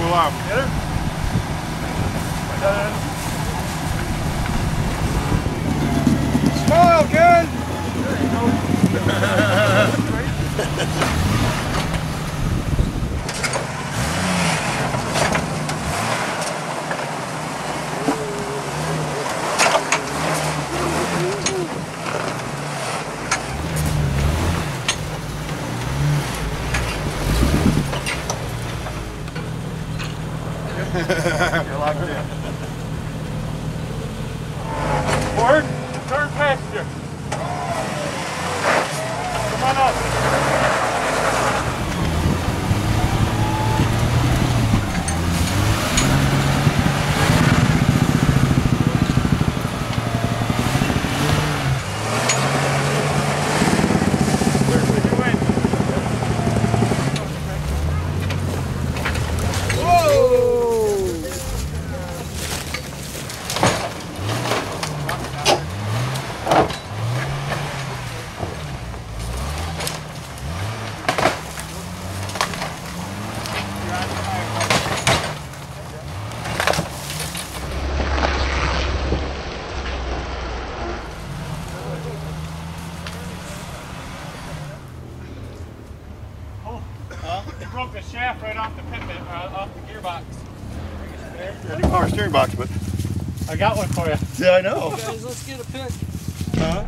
Spool up. Get her? Done. Smile, kid! You're locked in. Forward, turn passenger. Broke the shaft right off the pivot, uh, off the gearbox. Yeah, new power steering box, but I got one for you. yeah, I know. Guys, let's get a pic. Huh?